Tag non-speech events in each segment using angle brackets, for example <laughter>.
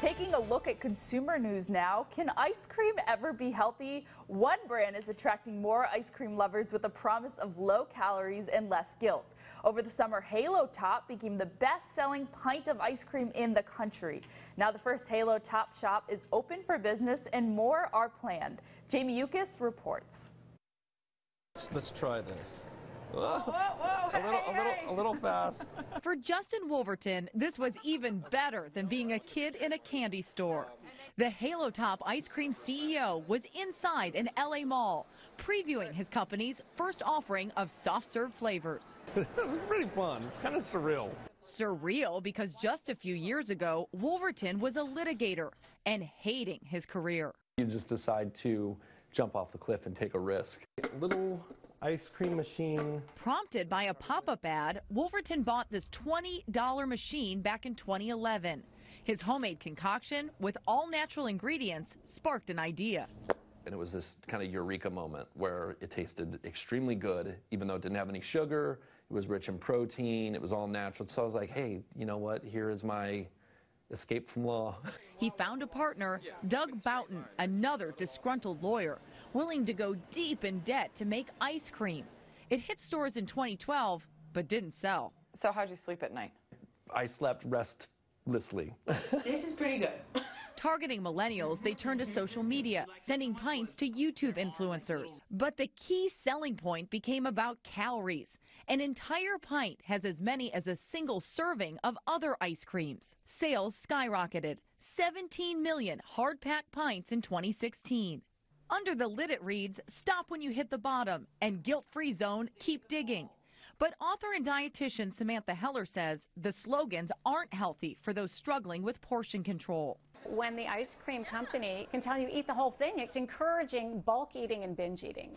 Taking a look at consumer news now, can ice cream ever be healthy? One brand is attracting more ice cream lovers with a promise of low calories and less guilt. Over the summer, Halo Top became the best-selling pint of ice cream in the country. Now the first Halo Top shop is open for business and more are planned. Jamie Yuccas reports. Let's try this. Whoa, whoa, a, little, a, little, a little fast. <laughs> For Justin Woolverton, this was even better than being a kid in a candy store. The Halo Top ice cream CEO was inside an LA mall, previewing his company's first offering of soft serve flavors. <laughs> it's pretty fun. It's kind of surreal. Surreal because just a few years ago, Woolverton was a litigator and hating his career. You just decide to jump off the cliff and take a risk. Little ice cream machine. Prompted by a pop-up ad, Woolverton bought this $20 machine back in 2011. His homemade concoction with all natural ingredients sparked an idea. And it was this kind of eureka moment where it tasted extremely good, even though it didn't have any sugar. It was rich in protein. It was all natural. So I was like, hey, you know what? Here is my escape from law. He found a partner, Doug Bouton, another disgruntled lawyer, willing to go deep in debt to make ice cream. It hit stores in 2012, but didn't sell. So how'd you sleep at night? I slept restlessly. this is pretty good. Targeting millennials, they turn to social media, sending pints to YouTube influencers. But the key selling point became about calories. An entire pint has as many as a single serving of other ice creams. Sales skyrocketed 17 million hard packed pints in 2016. Under the lid, it reads Stop when you hit the bottom and guilt free zone, keep digging. But author and dietitian Samantha Heller says the slogans aren't healthy for those struggling with portion control. When the ice cream company can tell you eat the whole thing, it's encouraging bulk eating and binge eating.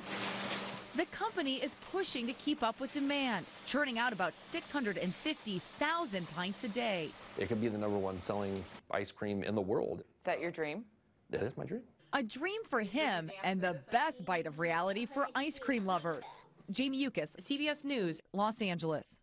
The company is pushing to keep up with demand, churning out about 650,000 pints a day. It could be the number one selling ice cream in the world. Is that your dream? That is my dream. A dream for him and the best bite of reality for ice cream lovers. Jamie Yuccas, CBS News, Los Angeles.